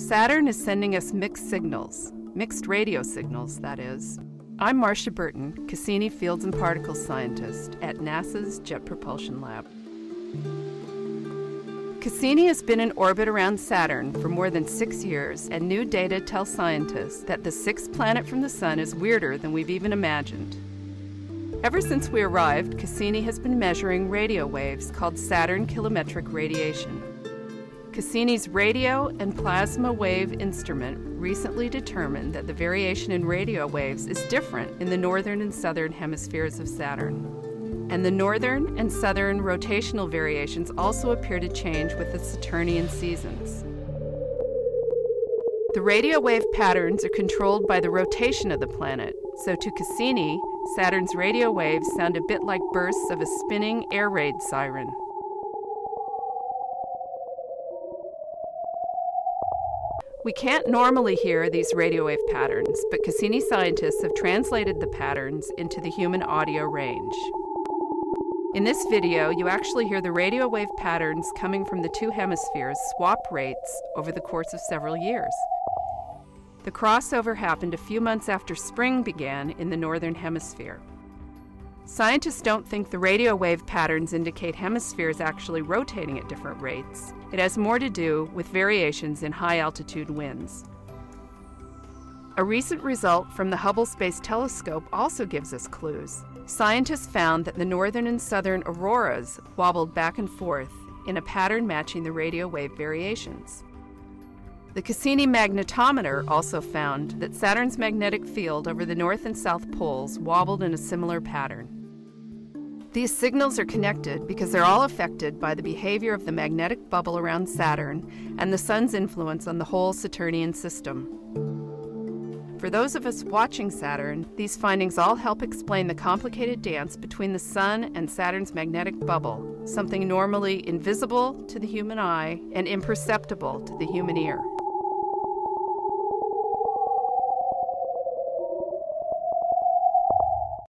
Saturn is sending us mixed signals, mixed radio signals, that is. I'm Marcia Burger, Cassini Fields and Particles scientist at NASA's Jet Propulsion Lab. Cassini has been in orbit around Saturn for more than six years, and new data tell scientists that the sixth planet from the Sun is weirder than we've even imagined. Ever since we arrived, Cassini has been measuring radio waves called Saturn kilometric radiation. Cassini's radio and plasma wave instrument recently determined that the variation in radio waves is different in the northern and southern hemispheres of Saturn and the northern and southern rotational variations also appear to change with the Saturnian seasons. The radio wave patterns are controlled by the rotation of the planet, so to Cassini, Saturn's radio waves sound a bit like bursts of a spinning air raid siren. We can't normally hear these radio wave patterns, but Cassini scientists have translated the patterns into the human audio range. In this video, you actually hear the radio wave patterns coming from the two hemispheres swap rates over the course of several years. The crossover happened a few months after spring began in the northern hemisphere. Scientists don't think the radio wave patterns indicate hemispheres actually rotating at different rates. It has more to do with variations in high altitude winds. A recent result from the Hubble Space Telescope also gives us clues. Scientists found that the northern and southern auroras wobbled back and forth in a pattern matching the radio wave variations. The Cassini magnetometer also found that Saturn's magnetic field over the north and south poles wobbled in a similar pattern. These signals are connected because they're all affected by the behavior of the magnetic bubble around Saturn and the Sun's influence on the whole Saturnian system. For those of us watching Saturn, these findings all help explain the complicated dance between the Sun and Saturn's magnetic bubble, something normally invisible to the human eye and imperceptible to the human ear.